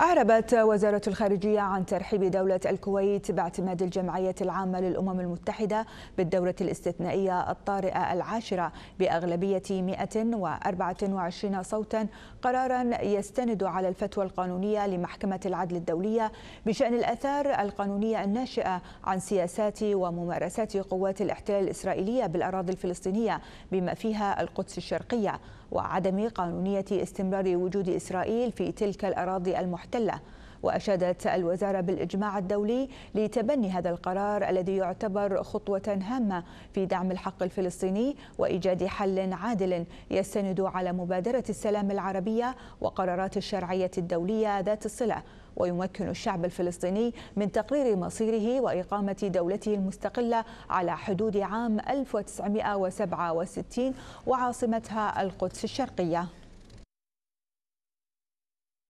أعربت وزارة الخارجية عن ترحيب دولة الكويت باعتماد الجمعية العامة للأمم المتحدة بالدورة الاستثنائية الطارئة العاشرة بأغلبية 124 صوتا قرارا يستند على الفتوى القانونية لمحكمة العدل الدولية بشأن الآثار القانونية الناشئة عن سياسات وممارسات قوات الاحتلال الإسرائيلية بالأراضي الفلسطينية بما فيها القدس الشرقية وعدم قانونية استمرار وجود إسرائيل في تلك الأراضي المحتلة. وأشادت الوزارة بالإجماع الدولي لتبني هذا القرار الذي يعتبر خطوة هامة في دعم الحق الفلسطيني وإيجاد حل عادل يستند على مبادرة السلام العربية وقرارات الشرعية الدولية ذات الصلة. ويمكن الشعب الفلسطيني من تقرير مصيره وإقامة دولته المستقلة على حدود عام 1967 وعاصمتها القدس الشرقية.